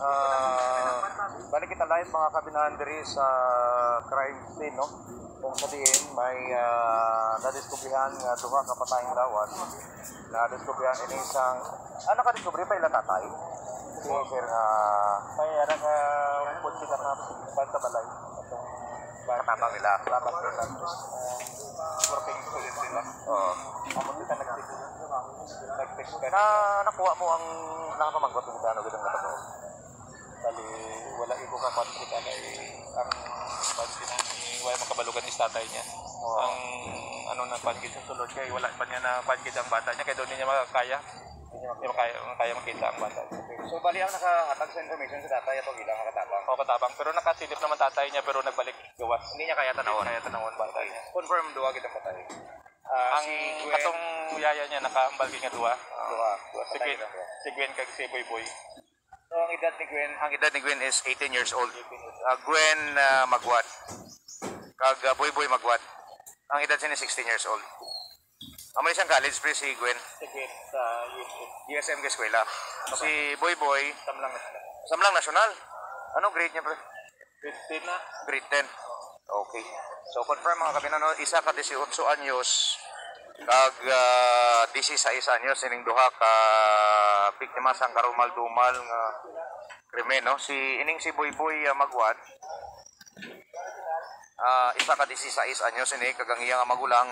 Ah, balik kita live mga kabinahan diri sa crime scene no. Kung sa diin may uh, nadiskubrihan nga duha ka patayong lawas. Nadiskubrihan ini isang ano ka diskubri pa ila tatay. Si sir nga may ara nga punti ka na banta balay. Katabang nila. Katabang nila. Working student nila. Oo. Ako kita nag-text. Nag-text ka. Na nakuha mo ang nakamanggot ng gano'n gano'n makabalugan is tatay niya. Ang ano na pangkit sa sulod kay wala pa niya na pangkit ang bata niya kaya doon niya makakaya. Hindi makaya, makaya makita ang bata. So bali ang nakahatag sa information sa tatay ito bilang nakatabang. O katabang pero nakasilip naman tatay niya pero nagbalik gawas. Hindi niya kaya tanawon. Kaya tanawon bata niya. Confirm duwa kitang patay. ang katong yaya niya nakaambal nga duwa. Duwa. Si Gwen, si Gwen kag si Boy Boy. So, ang edad ni Gwen, ang edad ni Gwen is 18 years old. Uh, Gwen uh, Magwat. Kag uh, Boy Boy Magwat. Ang edad siya ni 16 years old. Amo siyang college pre si Gwen. Si Gwen sa USM. USM eskwela. Si Boy Boy, Samlang National. Samlang National. Ano grade niya pre? Grade 10 na. Grade 10. Okay. So confirm mga kabinano, isa ka 18 anyos kag uh, 16 anyos ining duha ka biktima sang karumal-dumal nga krimen no si ining si Boy Boy uh, Magwat uh, isa ka 16 anyos ini kagang iya nga magulang